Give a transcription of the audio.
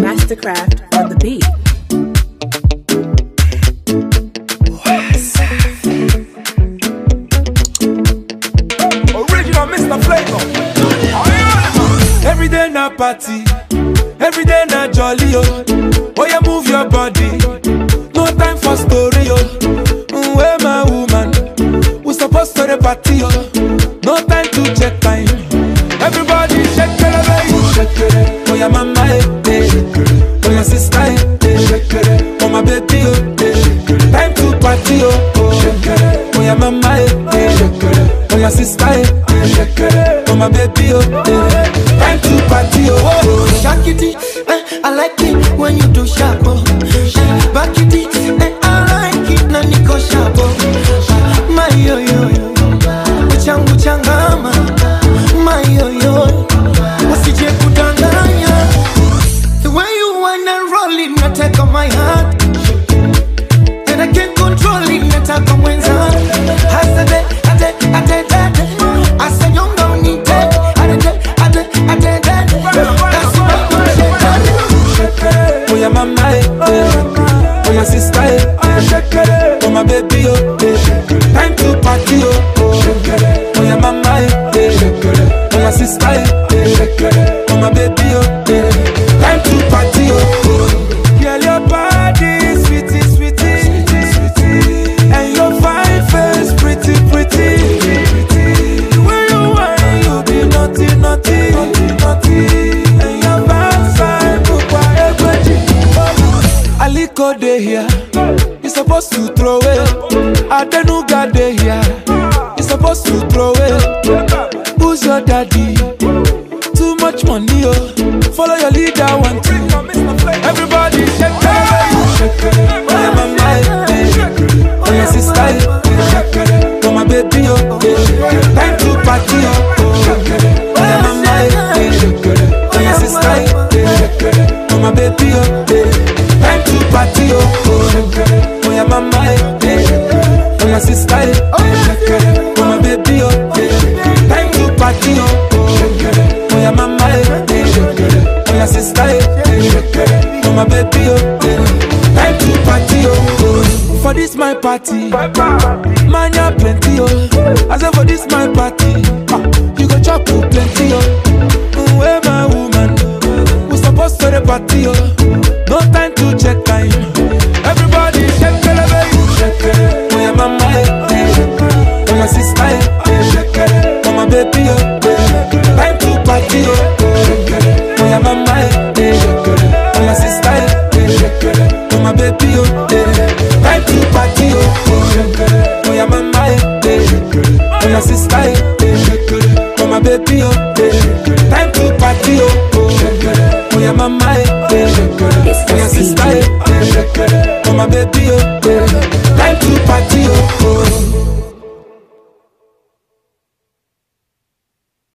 Masterkraft on the beat. Original Mr. Flavour. Every day na party, every day na jolly yo. Oh yeah, move your body. No time for story yo. Where my woman? We supposed to the party yo? Oh yeah, sister. Oh my baby. Time to party oh. oh. Yeah, mama. Oh yeah, sister control it, nataka mwenza. Hasade, ade, ade, ade. Asanyonga unite, ade, ade, ade, ade. That's what I'm saying. Oh yeah, mama eh, eh. Oh yeah, sister eh. Oh my baby oh, eh. Time to party oh, oh. Yeah, mama eh, eh. Oh yeah, sister eh. Oh my baby oh, Aliko dey here, you supposed to throw it. I don't know Adenuga dey here, you supposed to throw it. Who's your daddy? Too much money, oh. Follow your leader, one two. Everybody eh. oh my baby, oh, time to party, oh. For this my party, man ya plenty, oh. I say for this my party, ah, you go chop plenty, oh. Where my woman, we supposed to the party,